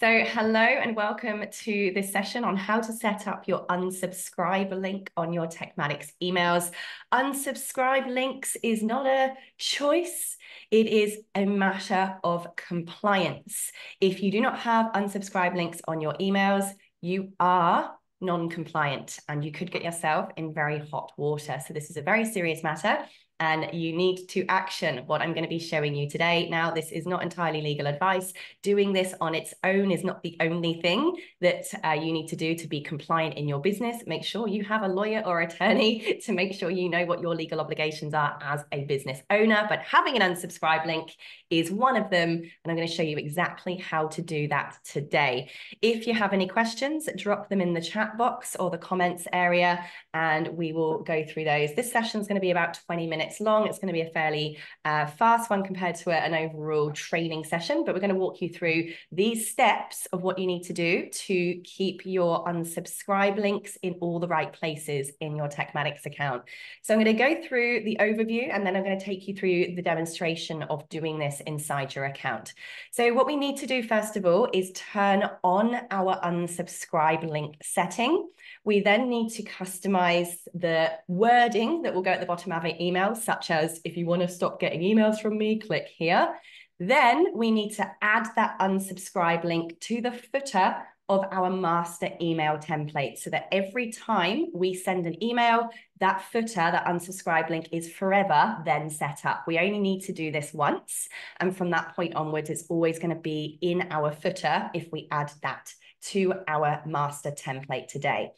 So hello and welcome to this session on how to set up your unsubscribe link on your Tekmatix emails. Unsubscribe links is not a choice. It is a matter of compliance. If you do not have unsubscribe links on your emails, you are non-compliant and you could get yourself in very hot water. So this is a very serious matter and you need to action what I'm going to be showing you today. Now, this is not entirely legal advice. Doing this on its own is not the only thing that uh, you need to do to be compliant in your business. Make sure you have a lawyer or attorney to make sure you know what your legal obligations are as a business owner. But having an unsubscribe link is one of them. And I'm going to show you exactly how to do that today. If you have any questions, drop them in the chat box or the comments area, and we will go through those. This session is going to be about 20 minutes minutes long. It's going to be a fairly uh, fast one compared to an overall training session, but we're going to walk you through these steps of what you need to do to keep your unsubscribe links in all the right places in your Tekmatix account. So I'm going to go through the overview and then I'm going to take you through the demonstration of doing this inside your account. So what we need to do first of all is turn on our unsubscribe link setting. We then need to customize the wording that will go at the bottom of our email, such as if you want to stop getting emails from me, click here. Then we need to add that unsubscribe link to the footer of our master email template so that every time we send an email, that footer, that unsubscribe link is forever then set up. We only need to do this once. And from that point onwards, it's always going to be in our footer if we add that to our master template today.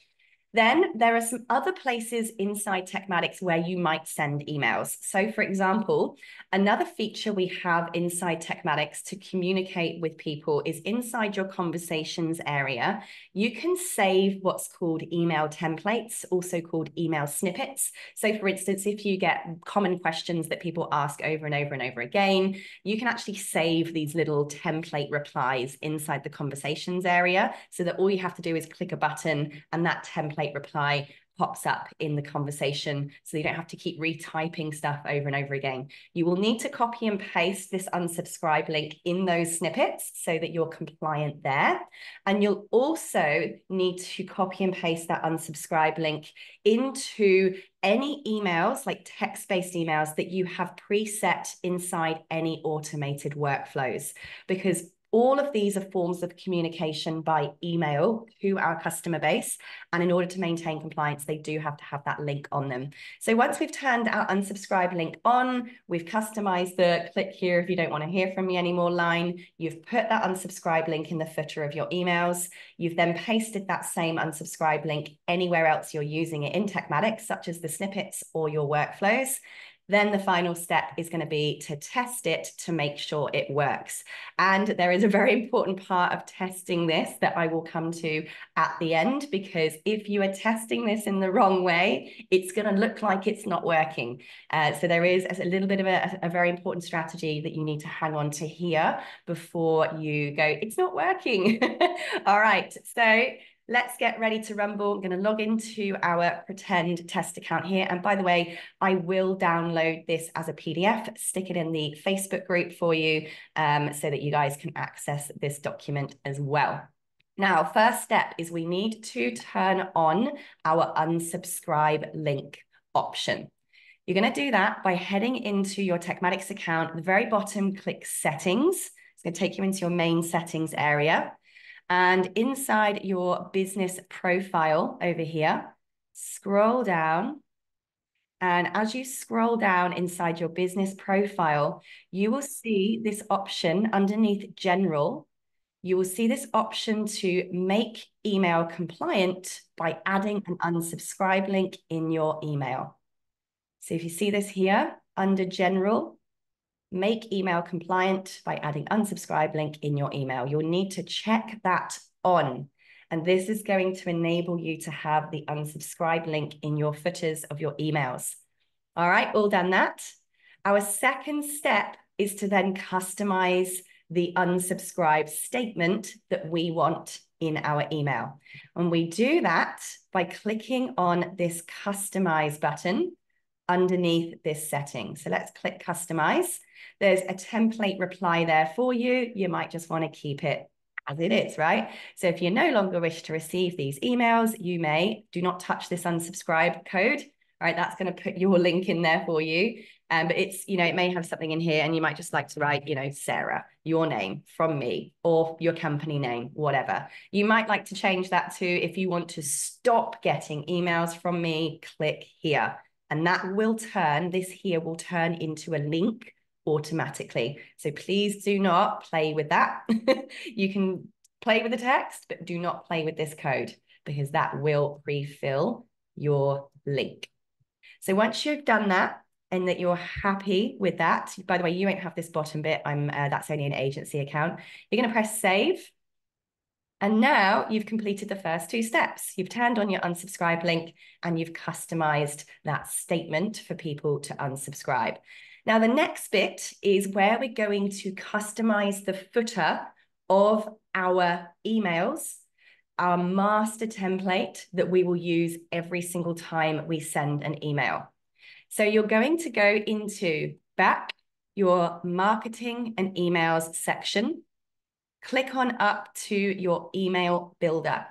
Then there are some other places inside Tekmatix where you might send emails. So for example, another feature we have inside Tekmatix to communicate with people is inside your conversations area, you can save what's called email templates, also called email snippets. So for instance, if you get common questions that people ask over and over and over again, you can actually save these little template replies inside the conversations area so that all you have to do is click a button and that template template reply pops up in the conversation so you don't have to keep retyping stuff over and over again. You will need to copy and paste this unsubscribe link in those snippets so that you're compliant there. And you'll also need to copy and paste that unsubscribe link into any emails, like text-based emails that you have preset inside any automated workflows, because all of these are forms of communication by email to our customer base. And in order to maintain compliance, they do have to have that link on them. So once we've turned our unsubscribe link on, we've customized the click here if you don't want to hear from me anymore line. You've put that unsubscribe link in the footer of your emails. You've then pasted that same unsubscribe link anywhere else you're using it in Tekmatix, such as the snippets or your workflows. Then the final step is going to be to test it to make sure it works. And there is a very important part of testing this that I will come to at the end, because if you are testing this in the wrong way, it's going to look like it's not working. Uh, so there is a little bit of a, a very important strategy that you need to hang on to here before you go, it's not working. All right. So Let's get ready to rumble. I'm going to log into our pretend test account here. And by the way, I will download this as a PDF, stick it in the Facebook group for you um, so that you guys can access this document as well. Now, first step is we need to turn on our unsubscribe link option. You're going to do that by heading into your Tekmatix account. At the very bottom, click settings. It's going to take you into your main settings area. And inside your business profile over here, scroll down. And as you scroll down inside your business profile, you will see this option underneath general. You will see this option to make email compliant by adding an unsubscribe link in your email. So if you see this here under general, make email compliant by adding unsubscribe link in your email. You'll need to check that on. And this is going to enable you to have the unsubscribe link in your footers of your emails. All right, all done that. Our second step is to then customize the unsubscribe statement that we want in our email. And we do that by clicking on this customize button underneath this setting. So let's click customize. There's a template reply there for you. You might just want to keep it as it is, right? So if you no longer wish to receive these emails, you may do not touch this unsubscribe code. Right, that's going to put your link in there for you. Um, but it's, you know, it may have something in here and you might just like to write, you know, Sarah, your name from me or your company name, whatever. You might like to change that to if you want to stop getting emails from me, click here. And that will turn, this here will turn into a link automatically. So please do not play with that. you can play with the text, but do not play with this code because that will refill your link. So once you've done that and that you're happy with that, by the way, you won't have this bottom bit. I'm uh, that's only an agency account. You're going to press save. And now you've completed the first two steps. You've turned on your unsubscribe link and you've customized that statement for people to unsubscribe. Now, the next bit is where we're going to customize the footer of our emails, our master template that we will use every single time we send an email. So you're going to go into back your marketing and emails section, click on up to your email builder.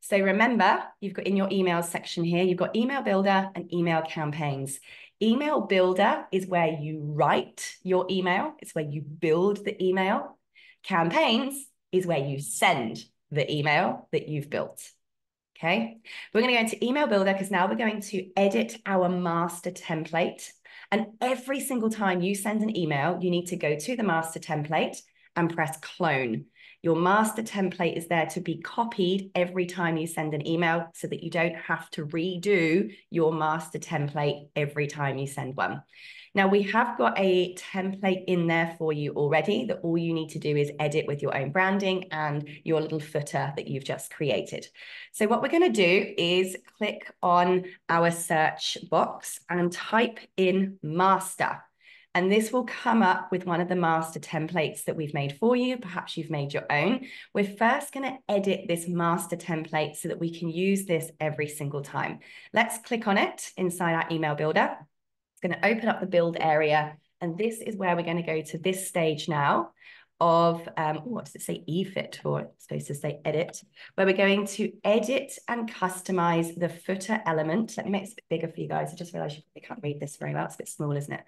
So remember, you've got in your emails section here, you've got email builder and email campaigns. Email builder is where you write your email. It's where you build the email. Campaigns is where you send the email that you've built. Okay, we're going to go into email builder because now we're going to edit our master template. And every single time you send an email, you need to go to the master template and press clone. Your master template is there to be copied every time you send an email so that you don't have to redo your master template every time you send one. Now we have got a template in there for you already that all you need to do is edit with your own branding and your little footer that you've just created. So what we're going to do is click on our search box and type in master. And this will come up with one of the master templates that we've made for you. Perhaps you've made your own. We're first going to edit this master template so that we can use this every single time. Let's click on it inside our email builder. It's going to open up the build area. And this is where we're going to go to this stage now of, um, what does it say, EFIT, or it's supposed to say edit, where we're going to edit and customize the footer element. Let me make this a bit bigger for you guys. I just realized you probably can't read this very well. It's a bit small, isn't it?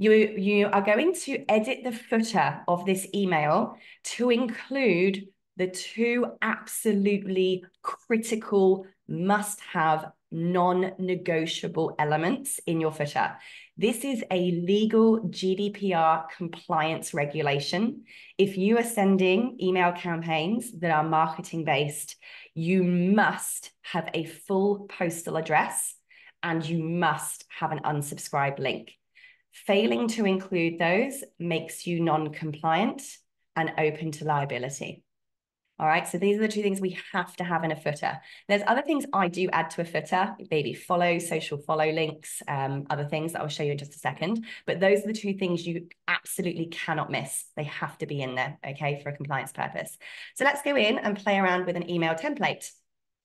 You, you are going to edit the footer of this email to include the two absolutely critical must-have non-negotiable elements in your footer. This is a legal GDPR compliance regulation. If you are sending email campaigns that are marketing based, you must have a full postal address and you must have an unsubscribe link. Failing to include those makes you non-compliant and open to liability. All right, so these are the two things we have to have in a footer. There's other things I do add to a footer, maybe follow, social follow links, um, other things that I'll show you in just a second. But those are the two things you absolutely cannot miss. They have to be in there, okay, for a compliance purpose. So let's go in and play around with an email template.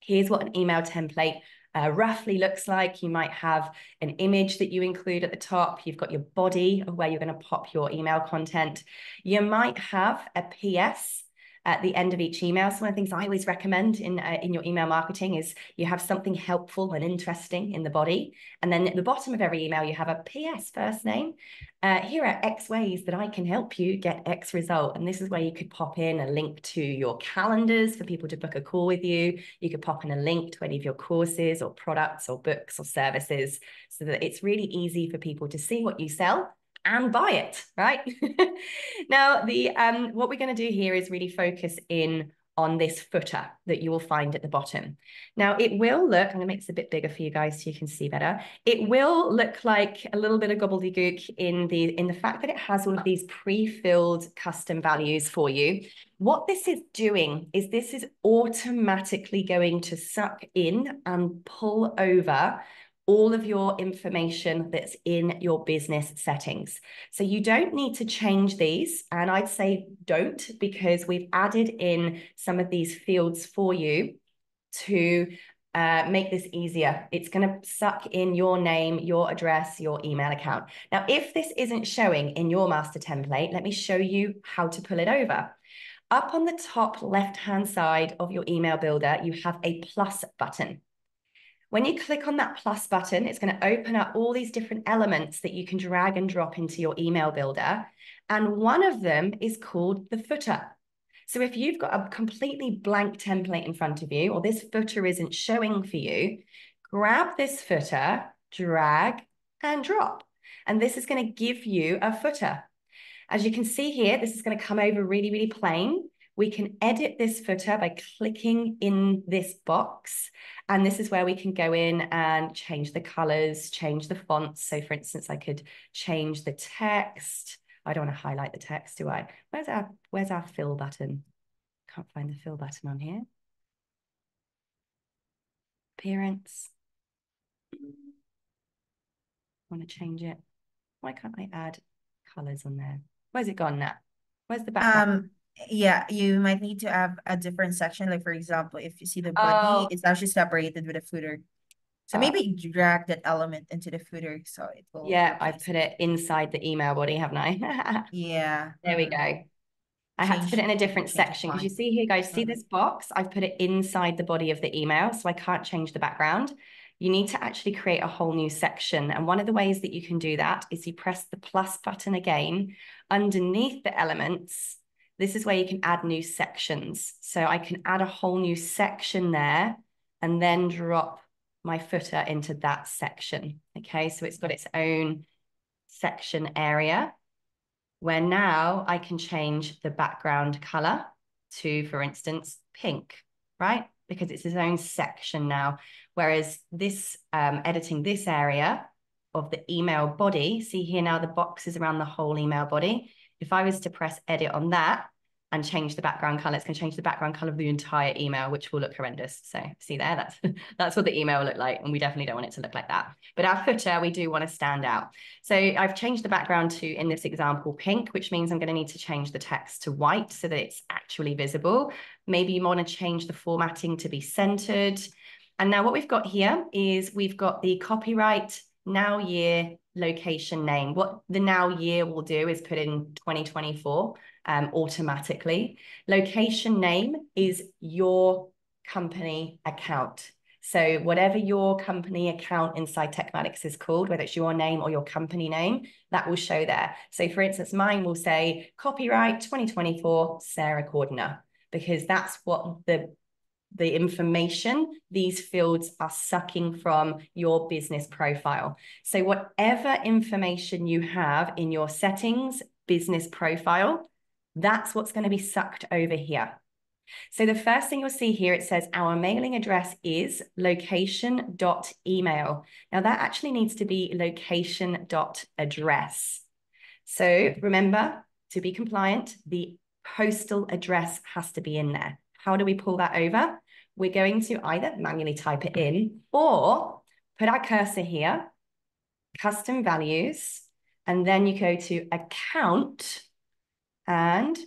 Here's what an email template uh, roughly looks like. You might have an image that you include at the top. You've got your body of where you're going to pop your email content. You might have a PS at the end of each email. So one of the things I always recommend in uh, in your email marketing is you have something helpful and interesting in the body, and then at the bottom of every email you have a PS first name. Uh, here are X ways that I can help you get X result, and this is where you could pop in a link to your calendars for people to book a call with you. You could pop in a link to any of your courses or products or books or services, so that it's really easy for people to see what you sell and buy it, right? now, the um, what we're going to do here is really focus in on this footer that you will find at the bottom. Now it will look, I'm gonna make this a bit bigger for you guys so you can see better. It will look like a little bit of gobbledygook in the, in the fact that it has all of these pre-filled custom values for you. What this is doing is this is automatically going to suck in and pull over all of your information that's in your business settings. So you don't need to change these. And I'd say don't because we've added in some of these fields for you to uh, make this easier. It's going to suck in your name, your address, your email account. Now, if this isn't showing in your master template, let me show you how to pull it over. Up on the top left-hand side of your email builder, you have a plus button. When you click on that plus button, it's going to open up all these different elements that you can drag and drop into your email builder. And one of them is called the footer. So if you've got a completely blank template in front of you, or this footer isn't showing for you, grab this footer, drag and drop. And this is going to give you a footer. As you can see here, this is going to come over really, really plain. We can edit this footer by clicking in this box. And this is where we can go in and change the colors, change the fonts. So for instance, I could change the text. I don't want to highlight the text, do I? Where's our, where's our fill button? Can't find the fill button on here. Appearance. Want to change it. Why can't I add colors on there? Where's it gone now? Where's the background? Um, yeah, you might need to have a different section. Like for example, if you see the body, Oh. it's actually separated with a footer. So Oh. maybe drag that element into the footer so it will. Yeah, I put it inside the email body, haven't I? Yeah. There we go. I had to put it in a different section because you see here, guys, see this uh-huh. box? I've put it inside the body of the email, so I can't change the background. You need to actually create a whole new section. And one of the ways that you can do that is you press the plus button again underneath the elements. This is where you can add new sections. So I can add a whole new section there and then drop my footer into that section. Okay, so it's got its own section area where now I can change the background color to, for instance, pink, right? Because it's its own section now. Whereas this, um, editing this area of the email body, see here now the box is around the whole email body. If I was to press edit on that and change the background color, it's going to change the background color of the entire email, which will look horrendous. So see there, that's, that's what the email will look like. And we definitely don't want it to look like that. But our footer, we do want to stand out. So I've changed the background to, in this example, pink, which means I'm going to need to change the text to white so that it's actually visible. Maybe you want to change the formatting to be centered. And now what we've got here is we've got the copyright now year location name. What the now year will do is put in 2024 um, automatically. Location name is your company account. So whatever your company account inside Tekmatix is called, whether it's your name or your company name, that will show there. So for instance, mine will say copyright 2024 Sarah Cordiner, because that's what the the information these fields are sucking from your business profile. So whatever information you have in your settings, business profile, that's what's going to be sucked over here. So the first thing you'll see here, it says our mailing address is location.email. Now that actually needs to be location.address. So remember, to be compliant, the postal address has to be in there. How do we pull that over? We're going to either manually type it in or put our cursor here, custom values, and then you go to account and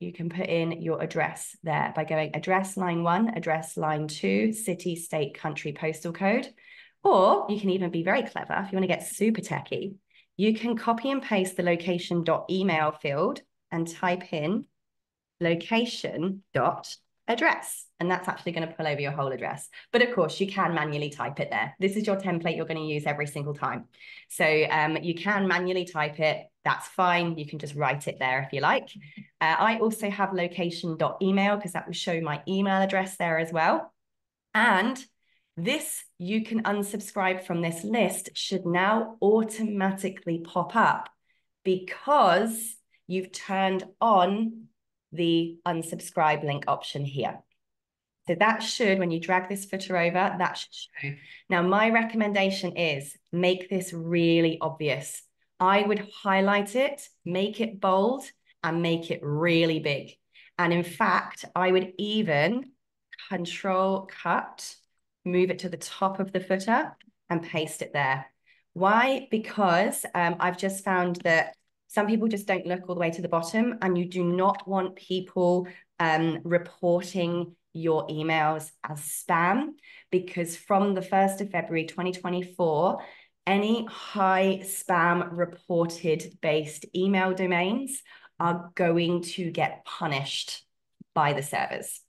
you can put in your address there by going address line one, address line two, city, state, country, postal code. Or you can even be very clever if you want to get super techy. You can copy and paste the location.email field and type in location.address. And that's actually going to pull over your whole address. But of course, you can manually type it there. This is your template you're going to use every single time. So um, you can manually type it. That's fine. You can just write it there if you like. Uh, I also have location.email because that will show my email address there as well. And this, you can unsubscribe from this list should now automatically pop up because you've turned on the unsubscribe link option here. So that should, when you drag this footer over, that should show. Now, my recommendation is make this really obvious. I would highlight it, make it bold, and make it really big. And in fact, I would even control cut, move it to the top of the footer and paste it there. Why? Because um, I've just found that some people just don't look all the way to the bottom and you do not want people um, reporting your emails as spam because from the 1st of February 2024, any high spam reported based email domains are going to get punished by the servers.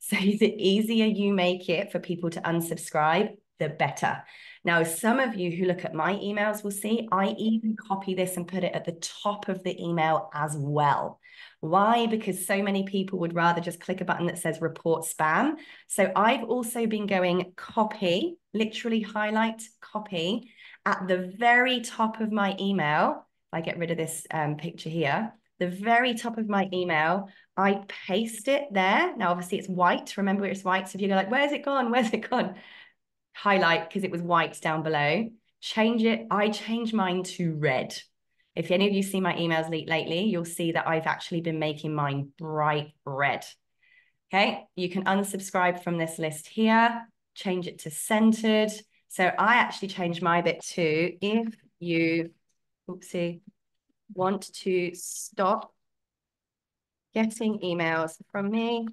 So the easier you make it for people to unsubscribe, the better. Now, some of you who look at my emails will see I even copy this and put it at the top of the email as well. Why? Because so many people would rather just click a button that says report spam. So I've also been going copy, literally highlight copy at the very top of my email. If I get rid of this um, picture here, the very top of my email, I paste it there. Now, obviously it's white. Remember it's white. So if you go like, where's it gone? Where's it gone? Highlight because it was white down below. Change it. I change mine to red. If any of you see my emails lately, you'll see that I've actually been making mine bright red. Okay, you can unsubscribe from this list here, change it to centered. So I actually changed my bit to if you, oopsie, want to stop getting emails from me,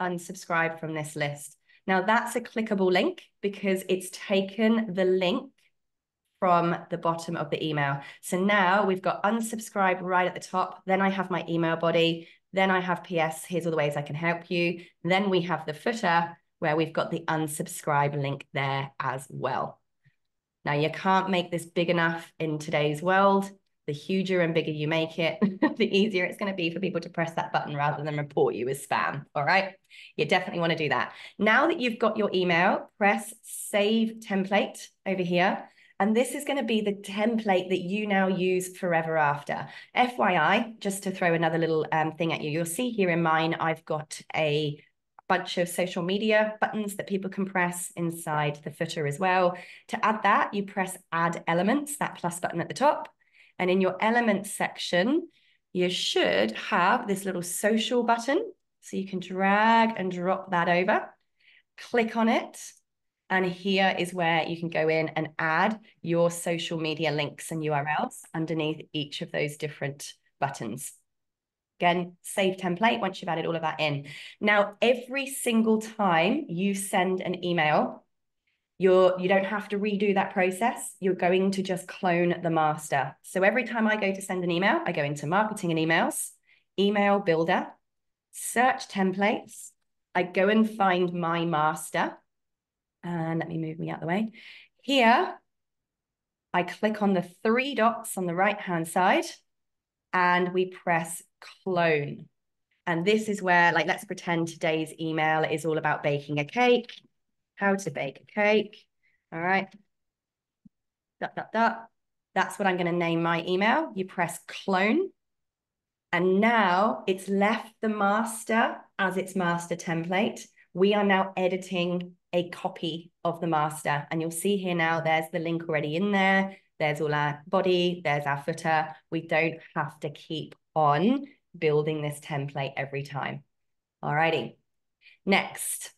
unsubscribe from this list. Now that's a clickable link because it's taken the link from the bottom of the email. So now we've got unsubscribe right at the top. Then I have my email body. Then I have PS, here's all the ways I can help you. Then we have the footer where we've got the unsubscribe link there as well. Now you can't make this big enough in today's world. The huger and bigger you make it, the easier it's going to be for people to press that button rather than report you as spam. All right. You definitely want to do that. Now that you've got your email, press save template over here. And this is going to be the template that you now use forever after. FYI, just to throw another little um, thing at you, you'll see here in mine, I've got a bunch of social media buttons that people can press inside the footer as well. To add that, you press add elements, that plus button at the top. And in your elements section, you should have this little social button. So you can drag and drop that over, click on it. And here is where you can go in and add your social media links and URLs underneath each of those different buttons. Again, save template once you've added all of that in. Now, every single time you send an email, you're, you don't have to redo that process. You're going to just clone the master. So every time I go to send an email, I go into marketing and emails, email builder, search templates. I go and find my master. And let me move me out the way. Here, I click on the three dots on the right-hand side and we press clone. And this is where, like, let's pretend today's email is all about baking a cake, how to bake a cake. All right. Dot, dot, dot. That's what I'm going to name my email. You press clone. And now it's left the master as its master template. We are now editing a copy of the master. And you'll see here now, there's the link already in there. There's all our body, there's our footer. We don't have to keep on building this template every time. Alrighty. Next,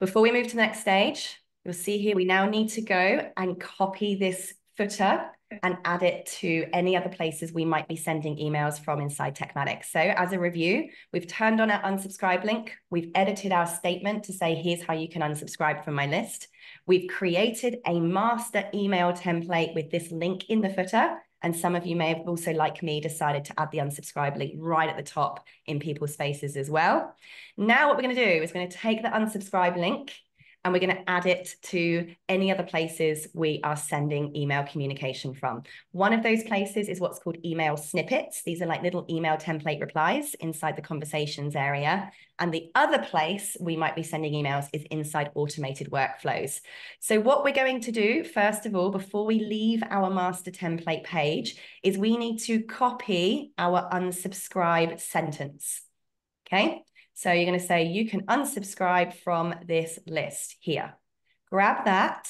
before we move to the next stage, you'll see here we now need to go and copy this footer and add it to any other places we might be sending emails from inside Techmatic. So as a review, we've turned on our unsubscribe link. We've edited our statement to say, here's how you can unsubscribe from my list. We've created a master email template with this link in the footer. And some of you may have also, like me, decided to add the unsubscribe link right at the top in people's faces as well. Now what we're going to do is we're going to take the unsubscribe link and we're going to add it to any other places we are sending email communication from. One of those places is what's called email snippets. These are like little email template replies inside the conversations area. And the other place we might be sending emails is inside automated workflows. So what we're going to do, first of all, before we leave our master template page, is we need to copy our unsubscribe sentence. Okay, so you're going to say you can unsubscribe from this list here. Grab that,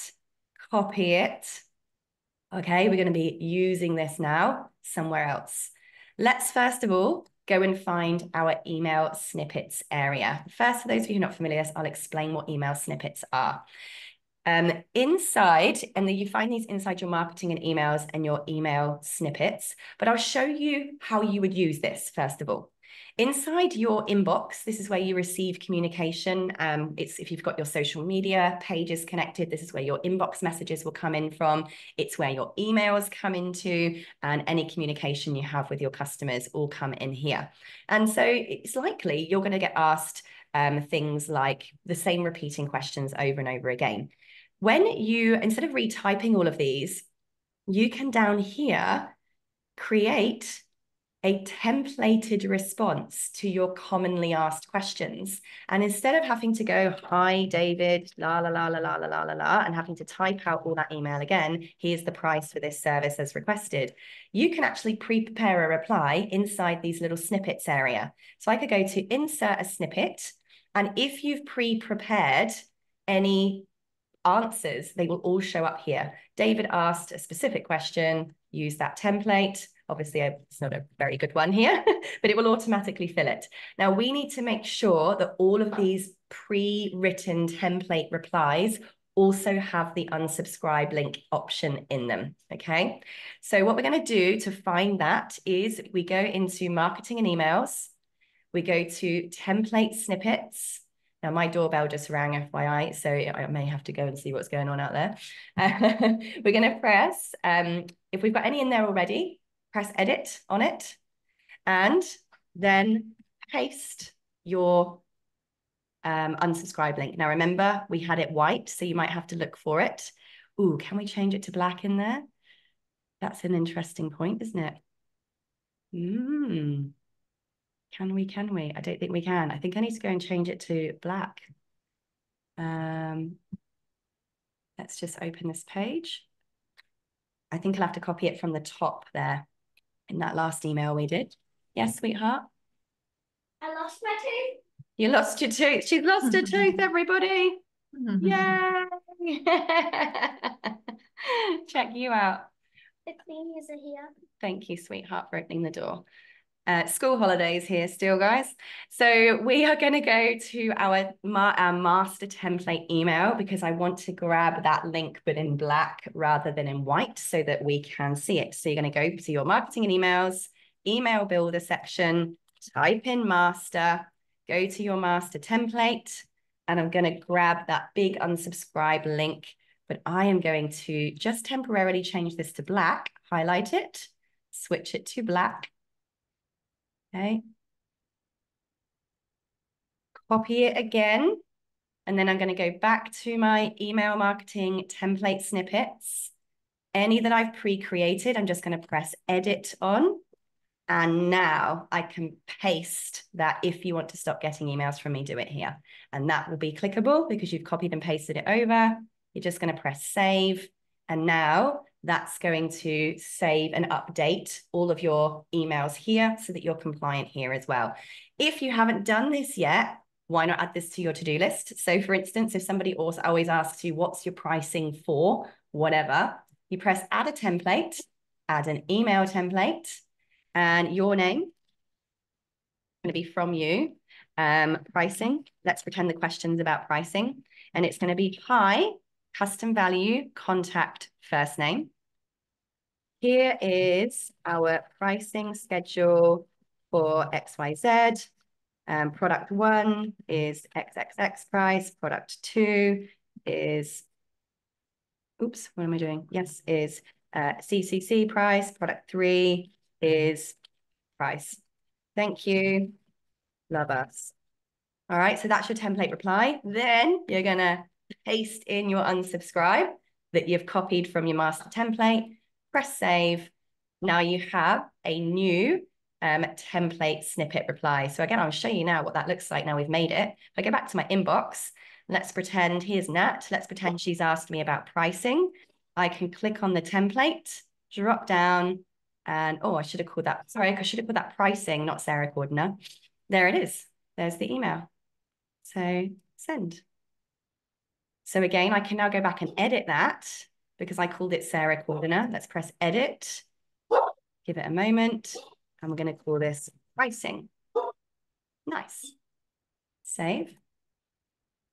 copy it. Okay, we're going to be using this now somewhere else. Let's first of all go and find our email snippets area. First, for those of you who are not familiar, I'll explain what email snippets are. Um, inside, and then you find these inside your marketing and emails and your email snippets, but I'll show you how you would use this first of all. Inside your inbox, this is where you receive communication. Um, it's if you've got your social media pages connected, this is where your inbox messages will come in from. It's where your emails come into, and any communication you have with your customers all come in here. And so it's likely you're going to get asked um, things like the same repeating questions over and over again. When you, instead of retyping all of these, you can down here create a templated response to your commonly asked questions. And instead of having to go, hi, David, la, la, la, la, la, la, la, la, la, and having to type out all that email again, here's the price for this service as requested, you can actually pre-prepare a reply inside these little snippets area. So I could go to insert a snippet, and if you've pre-prepared any answers, they will all show up here. David asked a specific question, use that template. Obviously, it's not a very good one here, but it will automatically fill it. Now, we need to make sure that all of these pre-written template replies also have the unsubscribe link option in them, okay? So what we're gonna do to find that is we go into marketing and emails, we go to template snippets, now, my doorbell just rang, FYI, so I may have to go and see what's going on out there. we're going to press, um, if we've got any in there already, press edit on it, and then paste your um, unsubscribe link. Now, remember, we had it white, so you might have to look for it. Ooh, can we change it to black in there? That's an interesting point, isn't it? Hmm. Can we, can we? I don't think we can. I think I need to go and change it to black. Um, let's just open this page. I think I'll have to copy it from the top there in that last email we did. Yes, sweetheart? I lost my tooth. You lost your tooth. She's lost her tooth, everybody. Yay! Check you out. The cleaners are here. Thank you, sweetheart, for opening the door. Uh, school holidays here still, guys. So we are going to go to our, ma our master template email because I want to grab that link, but in black rather than in white so that we can see it. So you're going to go to your marketing and emails, email builder section, type in master, go to your master template, and I'm going to grab that big unsubscribe link, but I am going to just temporarily change this to black, highlight it, switch it to black, Okay. Copy it again. And then I'm going to go back to my email marketing template snippets. Any that I've pre-created, I'm just going to press edit on. And now I can paste that if you want to stop getting emails from me, do it here. And that will be clickable because you've copied and pasted it over. You're just going to press save. And now that's going to save and update all of your emails here so that you're compliant here as well. If you haven't done this yet, why not add this to your to-do list? So for instance, if somebody also always asks you, what's your pricing for whatever, you press add a template, add an email template, and your name going to be from you. Um, pricing, let's pretend the question's about pricing. And it's going to be, hi, custom value, contact, first name. Here is our pricing schedule for XYZ. Um, product one is XXX price. Product two is, oops, what am I doing? Yes, is uh, CCC price. Product three is price. Thank you. Love us. All right, so that's your template reply. Then you're going to paste in your unsubscribe that you've copied from your master template, press save. Now you have a new um, template snippet reply. So again, I'll show you now what that looks like now we've made it. If I go back to my inbox, let's pretend, here's Nat, let's pretend she's asked me about pricing. I can click on the template, drop down, and oh, I should have called that, sorry, I should have put that pricing, not Sarah Cordiner. There it is. There's the email. So send. So again, I can now go back and edit that because I called it Sarah Cordiner. Let's press edit, give it a moment, and we're going to call this pricing. Nice. Save.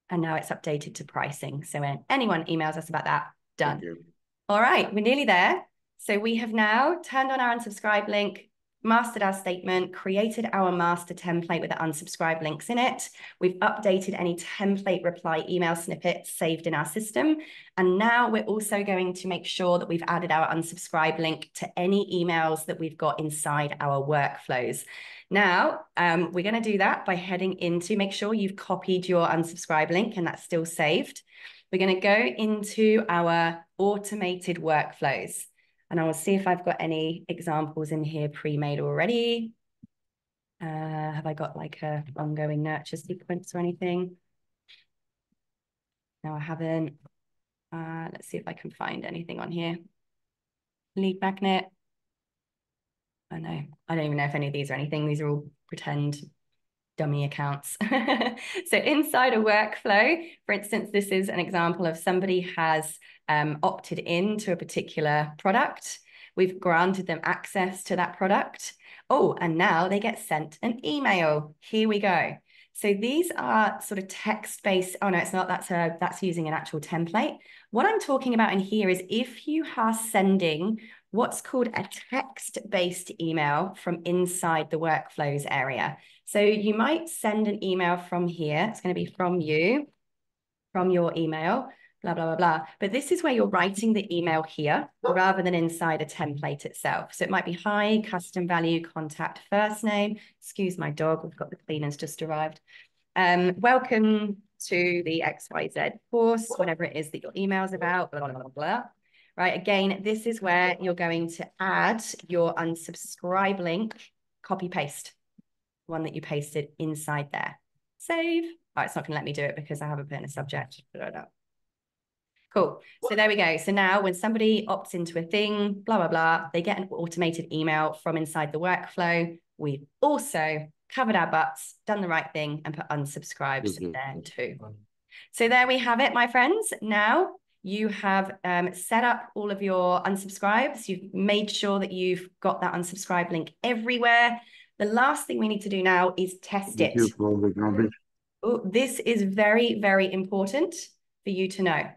And now it's updated to pricing. So when anyone emails us about that, done. All right, we're nearly there. So we have now turned on our unsubscribe link, mastered our statement, created our master template with the unsubscribe links in it. We've updated any template reply email snippets saved in our system. And now we're also going to make sure that we've added our unsubscribe link to any emails that we've got inside our workflows. Now, um, we're going to do that by heading into, make sure you've copied your unsubscribe link and that's still saved. We're going to go into our automated workflows. And I will see if I've got any examples in here pre-made already. Uh, have I got like a ongoing nurture sequence or anything? No, I haven't. Uh, let's see if I can find anything on here. Lead magnet. I know. I don't even know if any of these are anything. These are all pretend dummy accounts. so inside a workflow, for instance, this is an example of somebody has um, opted in to a particular product. We've granted them access to that product. Oh, and now they get sent an email. Here we go. So these are sort of text-based. Oh no, it's not. That's a that's using an actual template. What I'm talking about in here is if you are sending what's called a text-based email from inside the workflows area. So you might send an email from here. It's going to be from you, from your email, blah, blah, blah, blah. But this is where you're writing the email here rather than inside a template itself. So it might be hi, custom value, contact first name. Excuse my dog, we've got the cleaners just arrived. Um, welcome to the XYZ course, whatever it is that your email's about, blah, blah, blah, blah. Right, again, this is where you're going to add your unsubscribe link, copy paste, one that you pasted inside there. Save. Oh, it's not going to let me do it because I haven't put in a subject. Cool. So there we go. So now when somebody opts into a thing, blah, blah, blah, they get an automated email from inside the workflow. We've also covered our butts, done the right thing, and put unsubscribes mm -hmm. there too. So there we have it, my friends. Now you have um, set up all of your unsubscribes. You've made sure that you've got that unsubscribe link everywhere. The last thing we need to do now is test it. Oh, this is very, very important for you to know.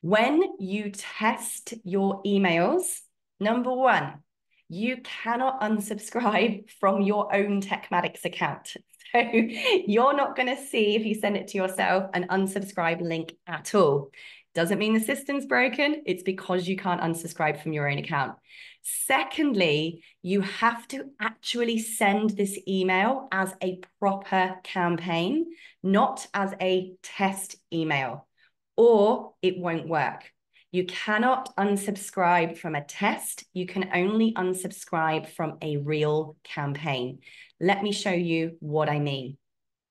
When you test your emails, number one, you cannot unsubscribe from your own Tekmatix account. So you're not going to see, if you send it to yourself, an unsubscribe link at all. Doesn't mean the system's broken. It's because you can't unsubscribe from your own account. Secondly, you have to actually send this email as a proper campaign, not as a test email or it won't work. You cannot unsubscribe from a test. You can only unsubscribe from a real campaign. Let me show you what I mean.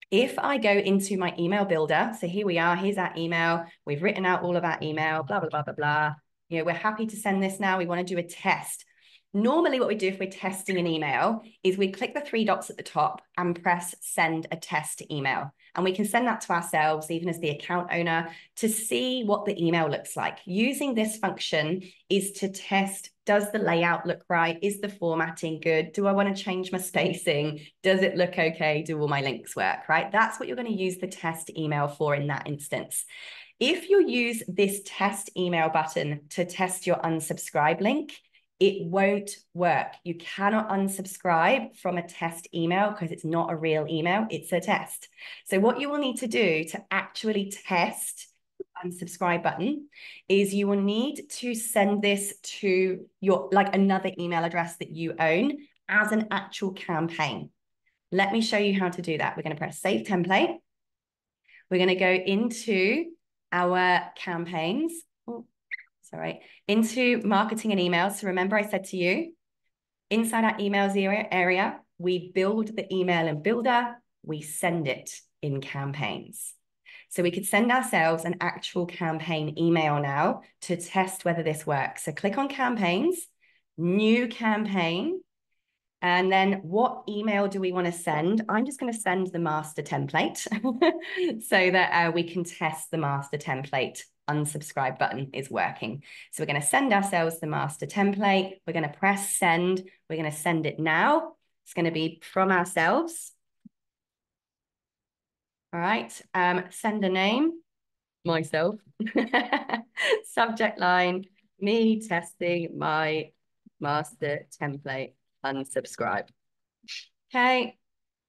If I go into my email builder, so here we are, here's our email. We've written out all of our email, blah, blah, blah, blah, blah. You know, we're happy to send this now. We want to do a test. Normally what we do if we're testing an email is we click the three dots at the top and press send a test email. And we can send that to ourselves, even as the account owner, to see what the email looks like. Using this function is to test, does the layout look right? Is the formatting good? Do I want to change my spacing? Does it look okay? Do all my links work, right? That's what you're going to use the test email for in that instance. If you use this test email button to test your unsubscribe link, it won't work. You cannot unsubscribe from a test email because it's not a real email, it's a test. So what you will need to do to actually test unsubscribe button is you will need to send this to your like another email address that you own as an actual campaign. Let me show you how to do that. We're going to press save template. We're going to go into our campaigns. Oh, sorry, into marketing and emails. So remember I said to you, inside our emails area, we build the email and Builder, we send it in campaigns. So we could send ourselves an actual campaign email now to test whether this works. So click on campaigns, new campaign, and then what email do we want to send? I'm just going to send the master template so that uh, we can test the master template unsubscribe button is working. So we're going to send ourselves the master template. We're going to press send. We're going to send it now. It's going to be from ourselves. All right. Um, send a name, myself. Subject line, me testing my master template unsubscribe. Okay.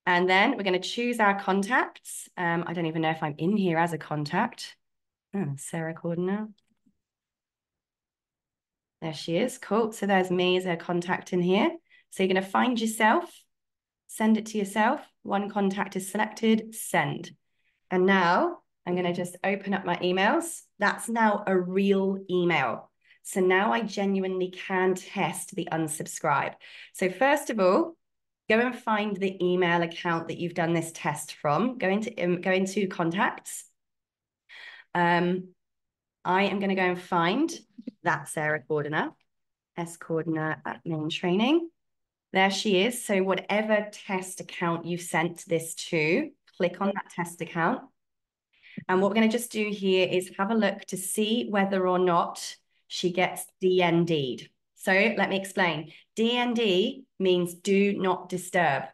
And then we're going to choose our contacts. Um, I don't even know if I'm in here as a contact. Oh, Sarah Cordiner. There she is. Cool. So there's me as a contact in here. So you're going to find yourself, send it to yourself. One contact is selected, send. And now I'm going to just open up my emails. That's now a real email. So now I genuinely can test the unsubscribe. So first of all, go and find the email account that you've done this test from. Go into, um, go into contacts. Um, I am going to go and find that Sarah Cordiner, S Cordiner at main training. There she is. So whatever test account you sent this to, click on that test account. And what we're going to just do here is have a look to see whether or not she gets DND'd. So let me explain. DND means do not disturb.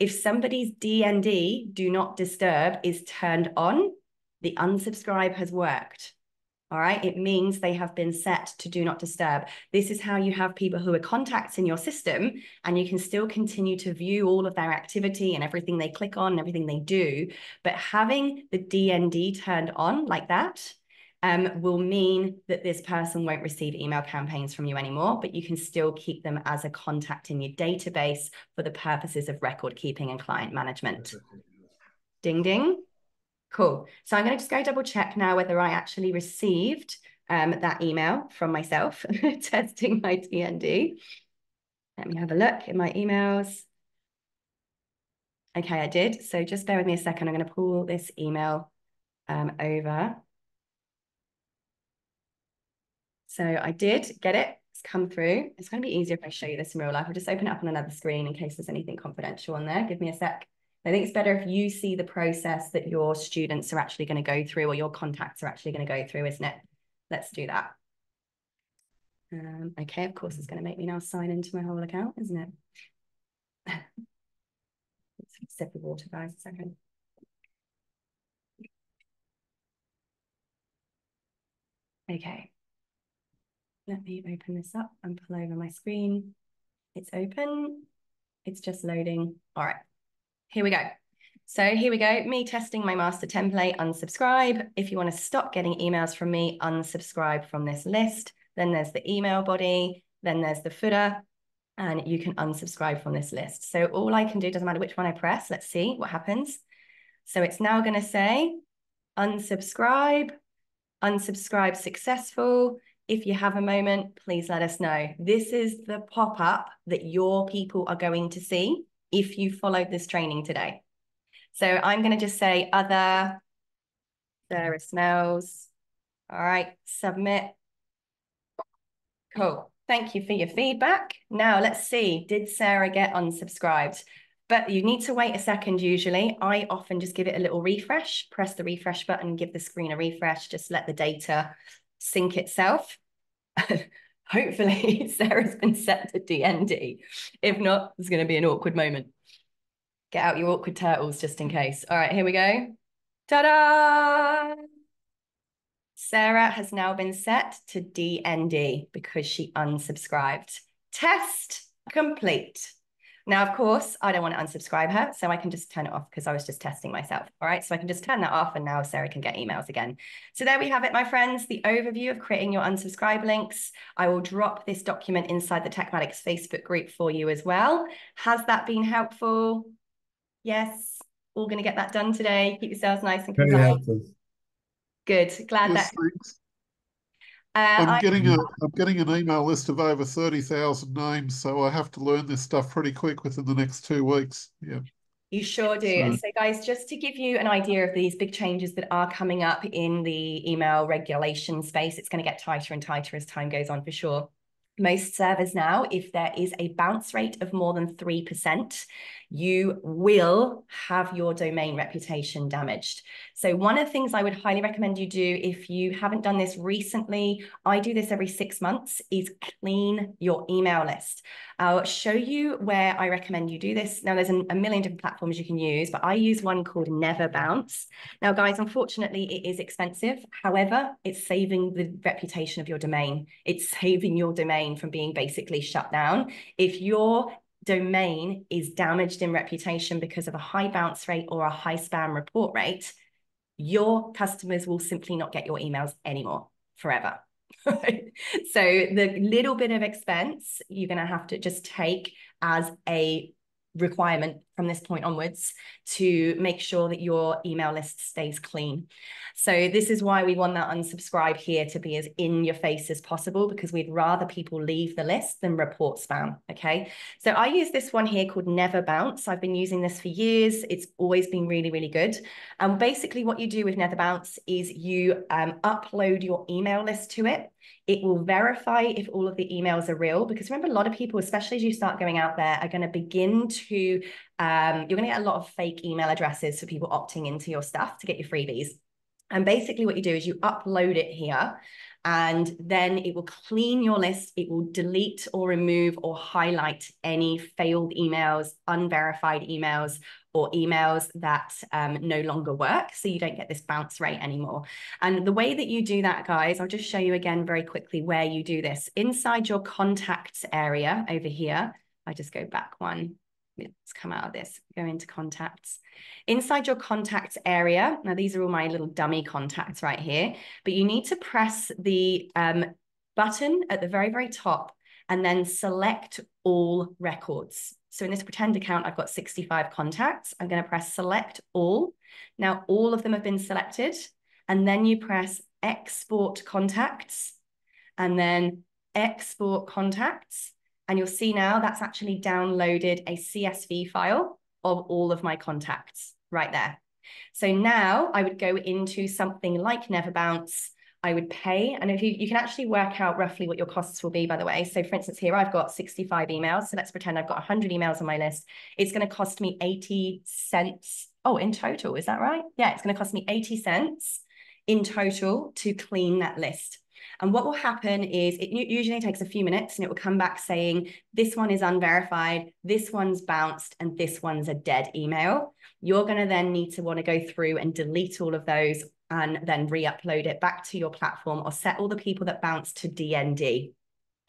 If somebody's DND, do not disturb, is turned on, the unsubscribe has worked. All right. It means they have been set to do not disturb. This is how you have people who are contacts in your system and you can still continue to view all of their activity and everything they click on and everything they do. But having the DND turned on like that um, will mean that this person won't receive email campaigns from you anymore, but you can still keep them as a contact in your database for the purposes of record keeping and client management. Ding, ding. Cool. So I'm going to just go double check now whether I actually received um, that email from myself testing my DND. Let me have a look in my emails. Okay, I did. So just bear with me a second. I'm going to pull this email um, over. So I did get it. It's come through. It's going to be easier if I show you this in real life. I'll just open it up on another screen in case there's anything confidential on there. Give me a sec. I think it's better if you see the process that your students are actually going to go through or your contacts are actually going to go through, isn't it? Let's do that. Um, okay, of course, it's going to make me now sign into my whole account, isn't it? Let's sip of water, guys, a second. Okay. Let me open this up and pull over my screen. It's open. It's just loading. All right. Here we go. So here we go, me testing my master template, unsubscribe. If you want to stop getting emails from me, unsubscribe from this list. Then there's the email body, then there's the footer, and you can unsubscribe from this list. So all I can do, doesn't matter which one I press, let's see what happens. So it's now going to say unsubscribe, unsubscribe successful. If you have a moment, please let us know. This is the pop-up that your people are going to see if you followed this training today. So I'm going to just say other, Sarah Smells. All right, submit. Cool. Thank you for your feedback. Now let's see, did Sarah get unsubscribed? But you need to wait a second usually. I often just give it a little refresh, press the refresh button, give the screen a refresh, just let the data sync itself. hopefully Sarah's been set to DND. If not, there's going to be an awkward moment. Get out your awkward turtles just in case. All right, here we go. Ta-da! Sarah has now been set to DND because she unsubscribed. Test complete. Now, of course, I don't want to unsubscribe her, so I can just turn it off because I was just testing myself. All right, so I can just turn that off and now Sarah can get emails again. So there we have it, my friends, the overview of creating your unsubscribe links. I will drop this document inside the Tekmatix Facebook group for you as well. Has that been helpful? Yes, all going to get that done today. Keep yourselves nice and compliant. Good, glad yes, that. Thanks. Uh, I'm getting a I'm getting an email list of over thirty thousand names, so I have to learn this stuff pretty quick within the next two weeks. Yeah. You sure do. So, and so, guys, just to give you an idea of these big changes that are coming up in the email regulation space, it's going to get tighter and tighter as time goes on for sure. Most servers now, if there is a bounce rate of more than 3%, you will have your domain reputation damaged. So one of the things I would highly recommend you do if you haven't done this recently, I do this every six months, is clean your email list. I'll show you where I recommend you do this. Now there's a, million different platforms you can use, but I use one called Never Bounce. Now guys, unfortunately it is expensive. However, it's saving the reputation of your domain. It's saving your domain from being basically shut down. If your domain is damaged in reputation because of a high bounce rate or a high spam report rate, your customers will simply not get your emails anymore forever. so the little bit of expense you're going to have to just take as a requirement from this point onwards to make sure that your email list stays clean. So this is why we want that unsubscribe here to be as in your face as possible because we'd rather people leave the list than report spam. Okay. So I use this one here called Never Bounce. I've been using this for years. It's always been really, really good. And basically what you do with Never Bounce is you um, upload your email list to it. It will verify if all of the emails are real because remember a lot of people, especially as you start going out there, are going to begin to um, you're going to get a lot of fake email addresses for people opting into your stuff to get your freebies. And basically what you do is you upload it here and then it will clean your list. It will delete or remove or highlight any failed emails, unverified emails, or emails that um, no longer work. So you don't get this bounce rate anymore. And the way that you do that, guys, I'll just show you again very quickly where you do this. Inside your contacts area over here, I just go back one let's come out of this, go into contacts. Inside your contacts area, now these are all my little dummy contacts right here, but you need to press the um, button at the very, very top and then select all records. So in this pretend account, I've got 65 contacts. I'm going to press select all. Now all of them have been selected. And then you press export contacts and then export contacts. And you'll see now that's actually downloaded a CSV file of all of my contacts right there. So now I would go into something like Neverbounce. I would pay, and if you, you can actually work out roughly what your costs will be, by the way. So for instance, here I've got 65 emails. So let's pretend I've got 100 emails on my list. It's going to cost me 80 cents. Oh, in total, is that right? Yeah, it's going to cost me 80 cents in total to clean that list. And what will happen is it usually takes a few minutes and it will come back saying, this one is unverified, this one's bounced, and this one's a dead email. You're going to then need to want to go through and delete all of those and then re-upload it back to your platform or set all the people that bounce to DND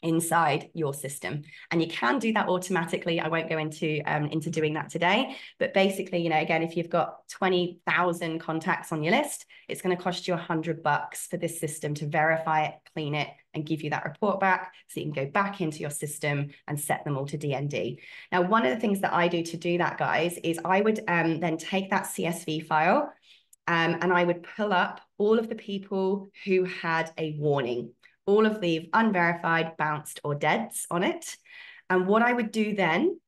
inside your system. And you can do that automatically. I won't go into, um, into doing that today, but basically, you know, again, if you've got 20,000 contacts on your list, it's going to cost you a hundred bucks for this system to verify it, clean it, and give you that report back so you can go back into your system and set them all to DND. Now, one of the things that I do to do that, guys, is I would um, then take that CSV file um, and I would pull up all of the people who had a warning all of the unverified, bounced, or deads on it. And what I would do then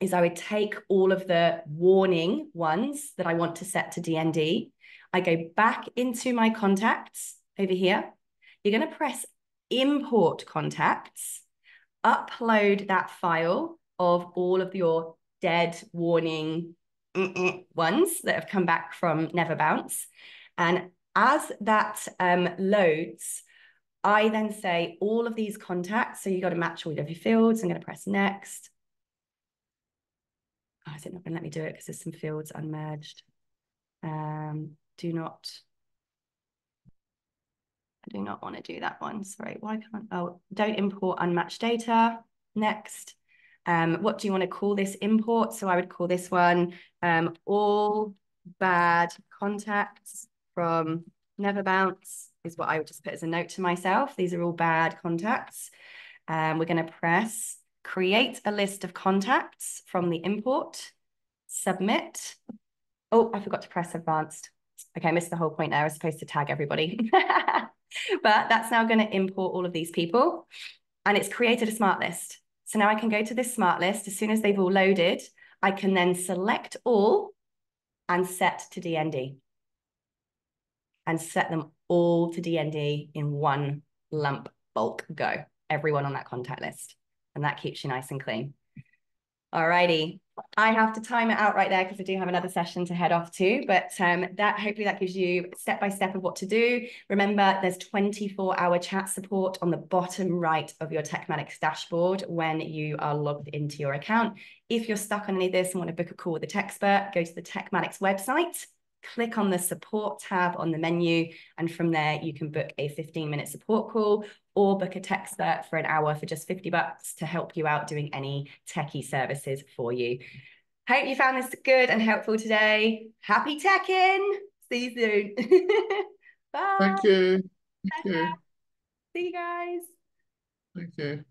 is I would take all of the warning ones that I want to set to DND. I go back into my contacts over here. You're going to press import contacts, upload that file of all of your dead warning ones that have come back from Never Bounce. And as that um, loads, I then say all of these contacts. So you got to match all of your fields. I'm going to press next. Oh, is it not going to let me do it because there's some fields unmerged? Um, do not. I do not want to do that one. Sorry, why can't, oh, don't import unmatched data. Next. Um, what do you want to call this import? So I would call this one um, all bad contacts from Never Bounce is what I would just put as a note to myself. These are all bad contacts. Um, we're going to press create a list of contacts from the import, submit. Oh, I forgot to press advanced. Okay, I missed the whole point there. I was supposed to tag everybody. but that's now going to import all of these people. And it's created a smart list. So now I can go to this smart list. As soon as they've all loaded, I can then select all and set to DND and set them all to DND in one lump bulk go, everyone on that contact list. And that keeps you nice and clean. All righty. I have to time it out right there because I do have another session to head off to, but um, that hopefully that gives you step by step of what to do. Remember, there's 24 hour chat support on the bottom right of your Tekmatix dashboard when you are logged into your account. If you're stuck on any of this and want to book a call with a tech expert, go to the Tekmatix website click on the support tab on the menu. And from there, you can book a 15 minute support call or book a tech expert for an hour for just 50 bucks to help you out doing any techie services for you. Hope you found this good and helpful today. Happy teching. See you soon. Bye. Thank you. Thank you. See you guys. Thank you.